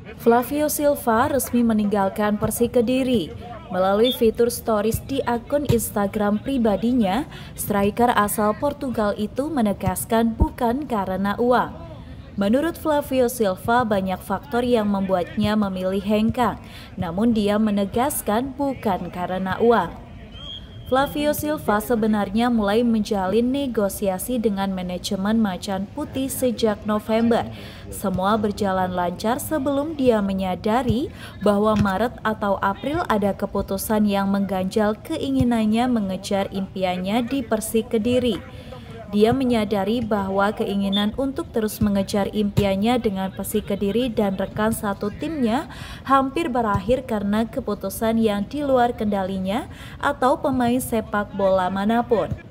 Flavio Silva resmi meninggalkan Persik Kediri. Melalui fitur stories di akun Instagram pribadinya, striker asal Portugal itu menegaskan bukan karena uang. Menurut Flavio Silva, banyak faktor yang membuatnya memilih hengkang, namun dia menegaskan bukan karena uang. Flavio Silva sebenarnya mulai menjalin negosiasi dengan manajemen Macan Putih sejak November. Semua berjalan lancar sebelum dia menyadari bahwa Maret atau April ada keputusan yang mengganjal keinginannya mengejar impiannya di Persik Kediri. Dia menyadari bahwa keinginan untuk terus mengejar impiannya dengan Persik Kediri dan rekan satu timnya hampir berakhir karena keputusan yang di luar kendalinya atau pemain sepak bola mana pun.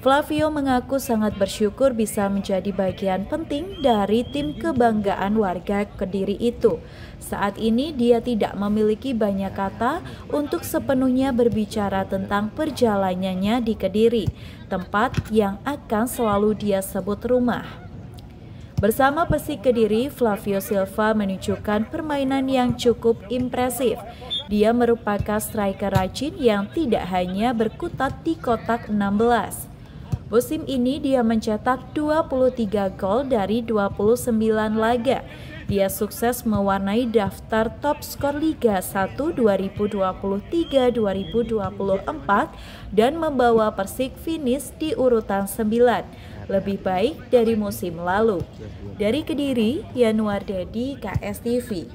Flavio mengaku sangat bersyukur bisa menjadi bagian penting dari tim kebanggaan warga Kediri itu. Saat ini dia tidak memiliki banyak kata untuk sepenuhnya berbicara tentang perjalanannya di Kediri, tempat yang akan selalu dia sebut rumah. Bersama Persik Kediri, Flavio Silva menunjukkan permainan yang cukup impresif. Dia merupakan striker rajin yang tidak hanya berkutat di kotak 16. Musim ini dia mencetak 23 gol dari 29 laga. Dia sukses mewarnai daftar top skor Liga 1 2023-2024 dan membawa Persik finish di urutan 9, lebih baik dari musim lalu. Dari Kediri, Yanuar Dedi, KSTV.